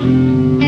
Música